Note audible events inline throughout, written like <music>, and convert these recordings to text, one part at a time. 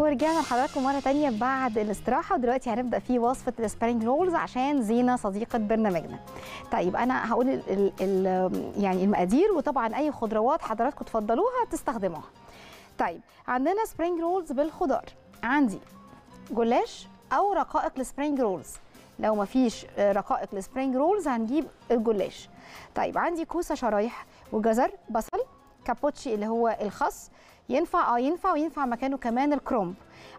ورجعنا لحضراتكم مرة تانية بعد الاستراحة ودلوقتي هنبدأ في وصفة ال spring rolls عشان زينة صديقة برنامجنا. طيب أنا هقول ال ال ال يعني المقادير وطبعا أي خضروات حضراتكم تفضلوها تستخدموها. طيب عندنا spring rolls بالخضار. عندي جلاش أو رقائق ال spring rolls. لو مفيش رقائق ال spring rolls هنجيب الجلاش. طيب عندي كوسة شرايح وجزر بصل كابوتشي اللي هو الخس ينفع آه ينفع وينفع مكانه كمان الكرومب.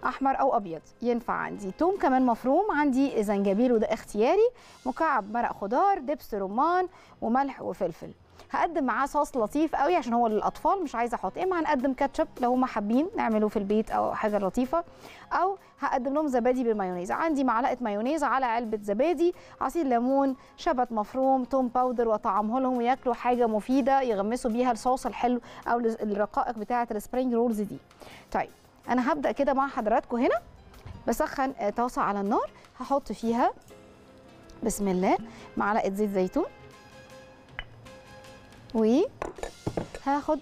أحمر أو أبيض ينفع عندي. توم كمان مفروم عندي زنجبيل وده اختياري. مكعب مرق خضار دبس رمان وملح وفلفل. هقدم معاه صوص لطيف قوي عشان هو للأطفال مش عايزة أحط. إما هنقدم كاتشب لو هم حابين نعمله في البيت أو حاجة لطيفة أو هقدم لهم زبادي بالمايونيز. عندي معلقة مايونيز على علبة زبادي عصير ليمون شبت مفروم توم powder وطعمه لهم وياكلوا حاجة مفيدة يغمسوا بيها الصوص الحلو أو الرقائق بتاعة ال spring rolls دي. طيب أنا هبدأ كده مع حضراتكم هنا. بسخن طاسة على النار. هحط فيها بسم الله معلقة زيت زيتون. وهاخد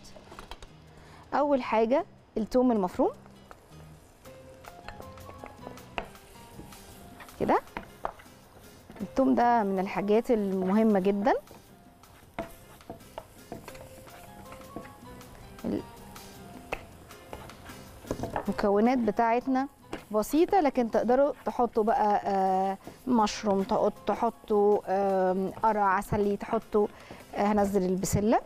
أول حاجة التوم المفروم. كده. التوم ده من الحاجات المهمة جدا. المكونات بتاعتنا بسيطة لكن تقدروا تحطوا بقى مشروم تحطوا قرع عسلي تحطوا هنزل البسلة.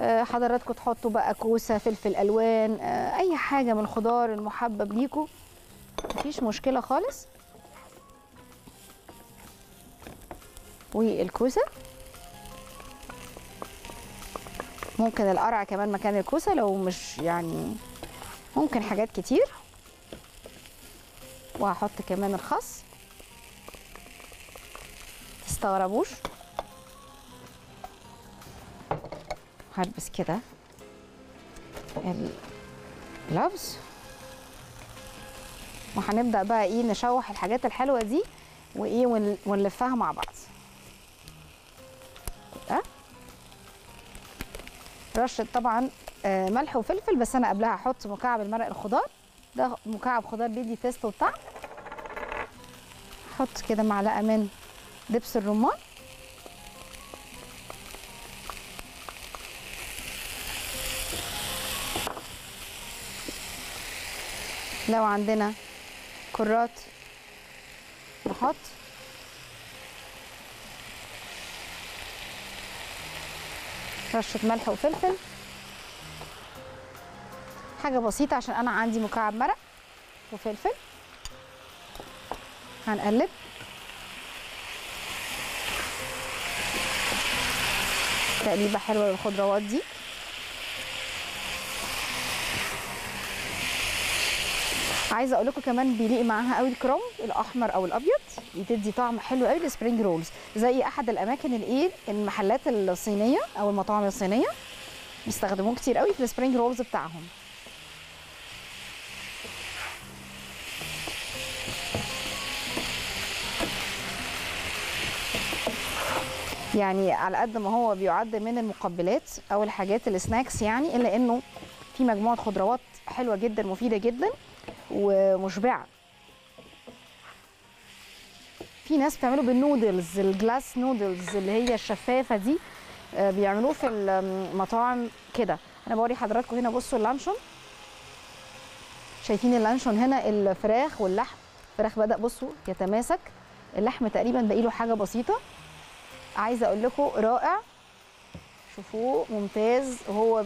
حضراتكم تحطوا بقى كوسة فلفل ألوان أي حاجة من الخضار المحبب ليكم مفيش مشكلة خالص. والكوسة. ممكن القرع كمان مكان الكوسة لو مش يعني ممكن حاجات كتير. وهحط كمان الخس. تستغربوش. هلبس كده. اللبس وهنبدأ بقى إيه نشوح الحاجات الحلوة دي وإيه ونلفها مع بعض. رشة طبعا ملح وفلفل بس أنا قبلها هحط مكعب المرق الخضار. ده مكعب خضار بيدي تيست وطعم. أحط كده معلقة من دبس الرمان. لو عندنا كرات نحط. رشة ملح وفلفل. حاجة بسيطة عشان أنا عندي مكعب مرق وفلفل. هنقلب. تقليبة حلوة للخضروات دي. عايزة أقول لكم كمان بيليق معاها قوي الكرنب الأحمر أو الأبيض بتدي طعم حلو قوي لل spring rolls زي أحد الأماكن الايه المحلات الصينية أو المطاعم الصينية. بيستخدموه كتير قوي في ال spring rolls بتاعهم. يعني على قد ما هو بيعد من المقبلات أو الحاجات ال snacks يعني إلا إنه في مجموعة خضروات حلوة جدا مفيدة جدا ومشبعة. في ناس بتعمله بال noodles ال glass noodles اللي هي الشفافة دي بيعملوه في المطاعم كده. أنا بوري حضراتكم هنا بصوا اللانشون. شايفين اللانشون هنا الفراخ واللحم. الفراخ بدأ بصوا يتماسك. اللحم تقريبا باقي له حاجة بسيطة. عايزة أقول لكم رائع. شوفوه ممتاز. وهو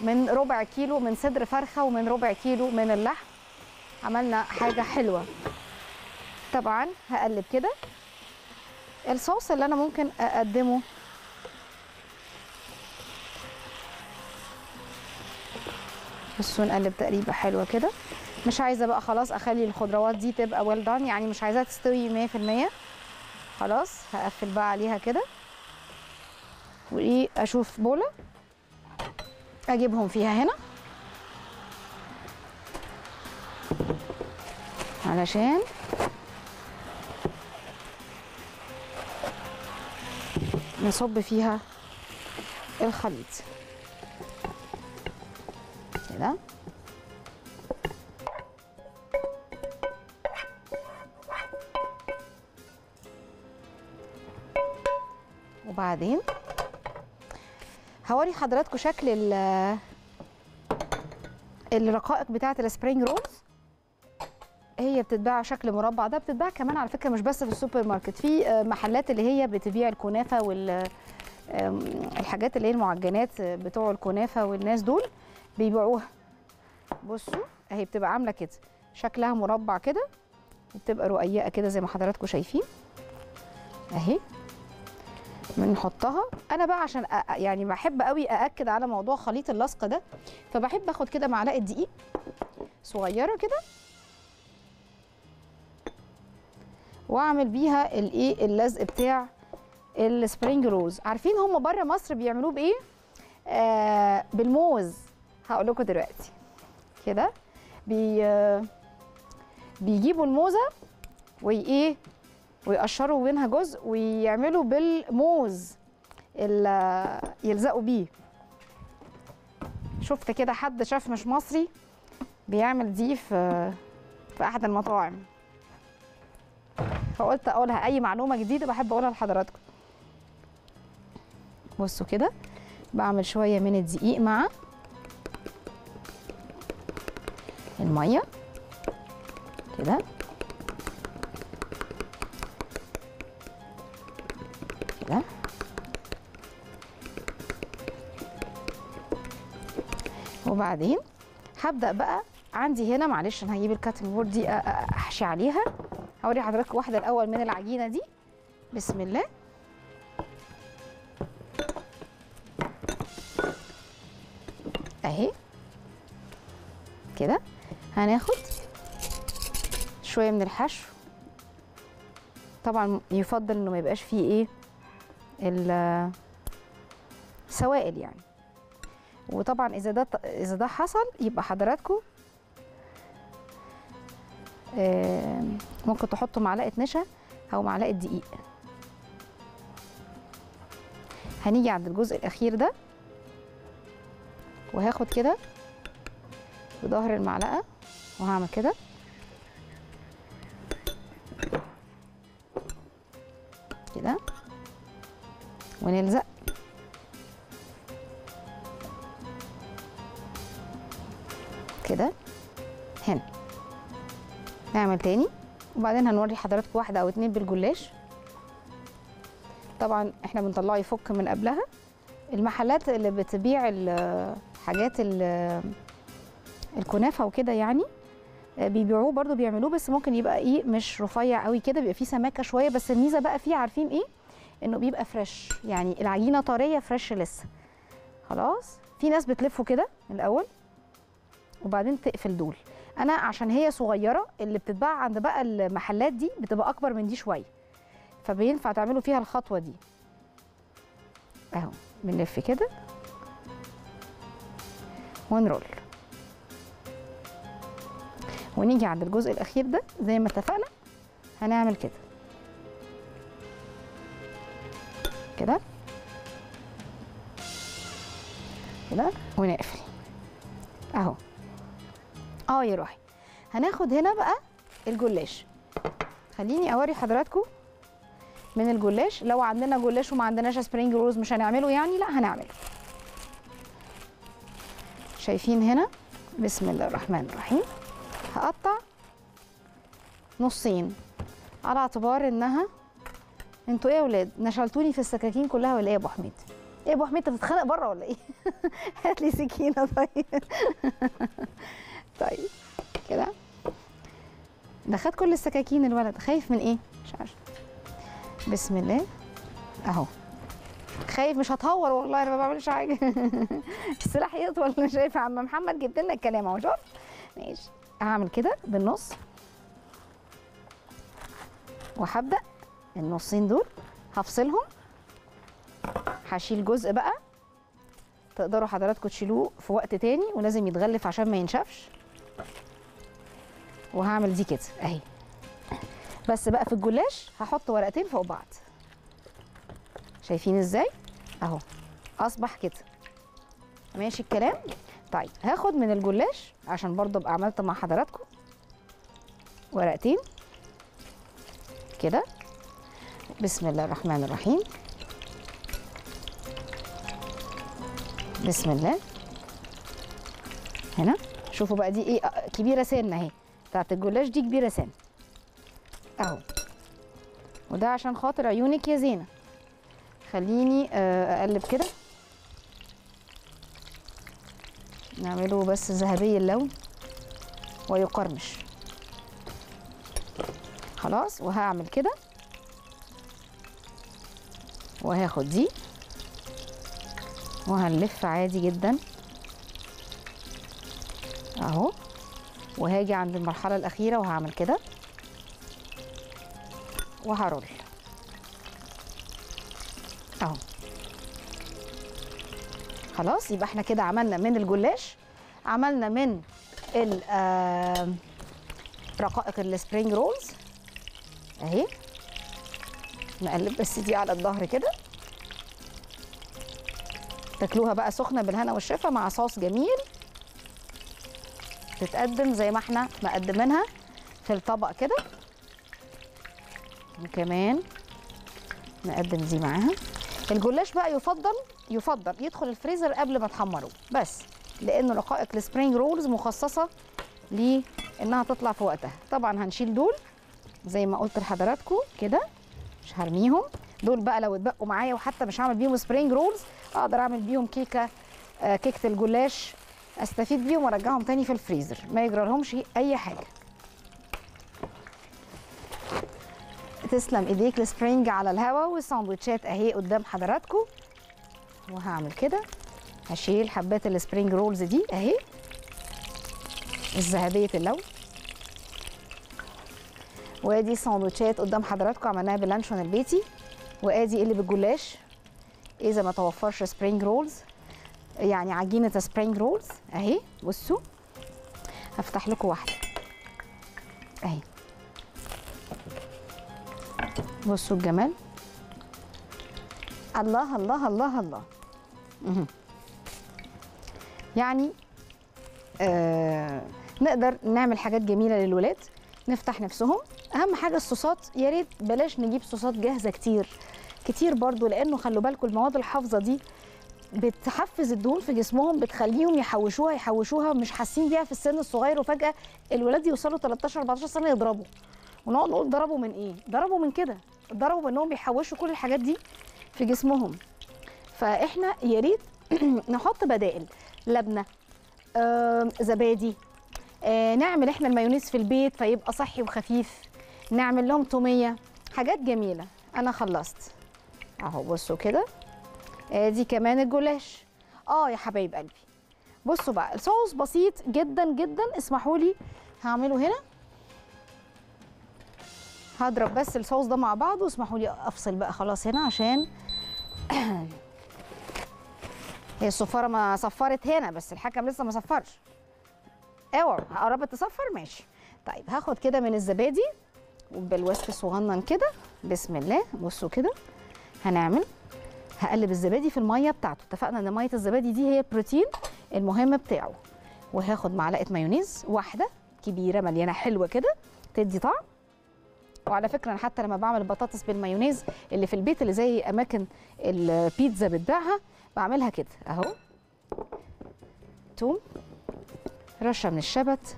من ربع كيلو من صدر فرخة ومن ربع كيلو من اللحم. عملنا حاجة حلوة. طبعا هقلب كده. الصوص اللي أنا ممكن أقدمه. بصوا نقلب تقريبا حلوة كده. مش عايزة بقى خلاص أخلي الخضروات دي تبقى ويل دان يعني مش عايزاها تستوي 100% خلاص هقفل بقى عليها كده. وايه أشوف بوله أجيبهم فيها هنا. علشان نصب فيها الخليط. كده. وبعدين هوري حضراتكم شكل ال- الرقائق بتاعة ال spring rolls. هي بتتباع شكل مربع. ده بتتباع كمان على فكرة مش بس في السوبر ماركت في آه، محلات اللي هي بتبيع الكنافة وال الحاجات اللي هي المعجنات بتوع الكنافة والناس دول بيبيعوها. بصوا اهي بتبقى عاملة كده شكلها مربع كده وبتبقى رقيقة كده زي ما حضراتكم شايفين. أهي. بنحطها. أنا بقى عشان. يعني بحب قوي أأكد على موضوع خليط اللصق ده فبحب آخد كده معلقة دقيق صغيرة كده وأعمل بيها الإيه اللزق بتاع ال spring rolls عارفين هم بره مصر بيعملوه بإيه؟ آه بالموز. هقول لكم دلوقتي. كده بي بيجيبوا الموزة وإيه؟ ويقشروا منها جزء ويعملوا بالموز ال- يلزقوا بيه. شفت كده حد شاف مش مصري بيعمل دي في في أحد المطاعم. فقلت أقولها أي معلومة جديدة بحب أقولها لحضراتكم. بصوا كده بعمل شوية من الدقيق مع المية. كده. كده. وبعدين هبدأ بقى عندي هنا معلش أنا هجيب ال cutting board دي أحشي عليها. هوري حضرتك واحدة الأول من العجينة دي. بسم الله. أهي. كده. هناخد شوية من الحشو. طبعا يفضل إنه ما يبقاش فيه إيه ال- سوائل يعني. وطبعا إذا ده إذا ده حصل يبقى حضراتكم ممكن تحطوا معلقة نشا أو معلقة دقيق. هنيجي عند الجزء الأخير ده وهاخد كده بظهر المعلقة وهعمل كده. كده. ونلزق. كده. هنا. نعمل تاني. وبعدين هنوري حضراتكم واحدة أو اتنين بالجلاش. طبعا إحنا بنطلعه يفك من قبلها. المحلات اللي بتبيع ال- حاجات ال- الكنافة وكده يعني آه، بيبيعوه برضو بيعملوه بس ممكن يبقى إيه مش رفيع قوي كده بيبقى فيه سماكة شوية بس الميزة بقى فيه عارفين إيه؟ انه بيبقى فريش يعني العجينة طرية فريش لسه. خلاص؟ في ناس بتلفه كده الأول وبعدين تقفل دول. أنا عشان هي صغيرة اللي بتتباع عند بقى المحلات دي بتبقى أكبر من دي شوية. فبينفع تعملوا فيها الخطوة دي. أهو بنلف كده. ونرول. ونيجي عند الجزء الأخير ده زي ما اتفقنا هنعمل كده. كده ونقفل. اهو. آه يا روحي. هناخد هنا بقى الجلاش. خليني اوري حضراتكم من الجلاش. لو عندنا جلاش وما عندناش spring rolls مش هنعمله يعني لا هنعمله. شايفين هنا؟ بسم الله الرحمن الرحيم. هقطع نصين على اعتبار انها أنتوا إيه يا ولاد؟ نشلتوني في السكاكين كلها ولا إيه يا ابو حميد؟ إيه أبو حميد أنت بتتخانق بره ولا إيه؟ <laughs> هات لي سكينة طيب. <laughs> طيب كده. ده خد كل السكاكين الولد. خايف من إيه؟ مش عارفة. بسم الله. أهو. خايف مش هتهور والله أنا ما بعملش حاجة. <laughs> السلاح يطول أنا شايفه يا عم محمد جبت لنا الكلام أهو شوف. ماشي. هعمل كده بالنص. وهبدأ. النصين دول هفصلهم. هشيل جزء بقى. تقدروا حضراتكم تشيلوه في وقت تاني ولازم يتغلف عشان ما ينشفش. وهعمل دي كده اهي. بس بقى في الجلاش هحط ورقتين فوق بعض. شايفين إزاي؟ اهو. اصبح كده. ماشي الكلام؟ طيب هاخد من الجلاش عشان برضو ابقى عملت مع حضراتكم. ورقتين. كده. بسم الله الرحمن الرحيم. بسم الله. هنا. شوفوا بقى دي إيه؟ آه، كبيرة سن أهي. بتاعت الجلاش دي كبيرة سن. أهو. وده عشان خاطر عيونك يا زينة. خليني آه، أقلب كده. نعمله بس ذهبي اللون. ويقرمش. خلاص وهعمل كده. وهاخد دي. وهنلف عادي جدا. اهو. وهاجي عند المرحلة الأخيرة وهعمل كده. وهرول. اهو. خلاص يبقى إحنا كده عملنا من الجلاش عملنا من رقائق ال spring rolls. اهي. نقلب بس دي على الظهر كده. تاكلوها بقى سخنة بالهنا والشفا مع صوص جميل. تتقدم زي ما إحنا مقدمينها في الطبق كده. وكمان نقدم دي معاها. الجلاش بقى يفضل يفضل يدخل الفريزر قبل ما تحمروه بس لأن رقائق ال spring rolls مخصصة لإنها تطلع في وقتها. طبعا هنشيل دول زي ما قلت لحضراتكم كده مش هرميهم. دول بقى لو اتبقوا معايا وحتى مش هعمل بيهم spring rolls أقدر اعمل بيهم كيكة آه، كيكة الجلاش استفيد بيهم وارجعهم تاني في الفريزر ما يجرى لهمش أي حاجة. تسلم إيديك ال spring على الهوا والساندوتشات أهي قدام حضراتكم وهعمل كده. هشيل حبات ال spring rolls دي أهي. الذهبية اللون. وادي ساندوتشات قدام حضراتكم عملناها باللانشون البيتي. وآدي اللي بالجلاش. إذا ما توفرش spring rolls يعني عجينة spring rolls أهي بصوا. هفتح لكم واحدة. أهي. بصوا الجمال. الله الله الله الله. يعني آه نقدر نعمل حاجات جميلة للولاد. نفتح نفسهم. أهم حاجة الصوصات. يا ريت بلاش نجيب صوصات جاهزة كتير. كتير برضو لأنه خلوا بالكم المواد الحافظة دي بتحفز الدهون في جسمهم بتخليهم يحوشوها يحوشوها مش حاسين بيها في السن الصغير وفجأة الولاد يوصلوا 13 14 سنة يضربوا. ونقعد نقول ضربوا من إيه؟ ضربوا من كده. ضربوا بأنهم بيحوشوا كل الحاجات دي في جسمهم. فإحنا يا ريت <clears throat> نحط بدائل. لبنة زبادي آه، نعمل إحنا المايونيز في البيت فيبقى صحي وخفيف. نعمل لهم تومية حاجات جميلة. أنا خلصت. اهو بصوا كده. ادي كمان الجلاش. آه يا حبايب قلبي. بصوا بقى الصوص بسيط جدا جدا. اسمحوا لي هعمله هنا. هضرب بس الصوص ده مع بعض واسمحوا لي أفصل بقى خلاص هنا عشان <coughs> هي الصفارة ما صفرت هنا بس الحكم لسه ما صفرش. أوعوا قربت تصفر؟ ماشي. طيب هاخد كده من الزبادي وبالوسك صغنن كده. بسم الله بصوا كده. هنعمل. هقلب الزبادي في المية بتاعته. اتفقنا إن مية الزبادي دي هي البروتين المهم بتاعه. وهاخد معلقة مايونيز واحدة كبيرة مليانة حلوة كده تدي طعم. وعلى فكرة أنا حتى لما بعمل بطاطس بالمايونيز اللي في البيت اللي زي أماكن البيتزا بتبيعها بعملها كده أهو. توم رشة من الشبت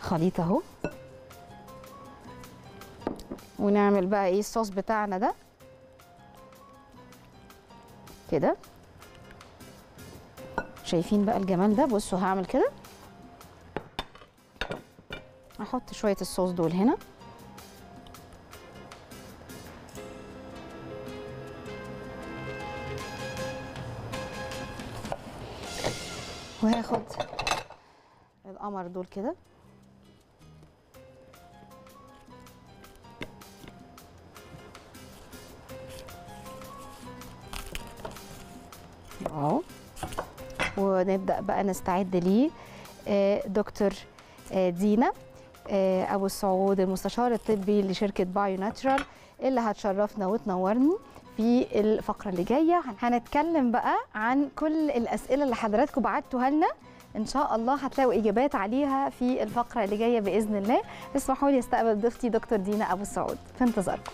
خليط أهو. ونعمل بقى إيه الصوص بتاعنا ده. كده. شايفين بقى الجمال ده. بصوا هعمل كده. أحط شوية الصوص دول هنا. وهاخد القمر دول كده. ونبدأ بقى نستعد ليه. آه، دكتور آه، دينا آه، أبو السعود المستشار الطبي لشركة بايو ناتشرال اللي هتشرفنا وتنورني في الفقرة اللي جاية. هنتكلم بقى عن كل الأسئلة اللي حضراتكم بعتوها لنا. إن شاء الله هتلاقوا إجابات عليها في الفقرة اللي جاية بإذن الله. اسمحوا لي أستقبل ضيفتي دكتور دينا أبو السعود في انتظاركم.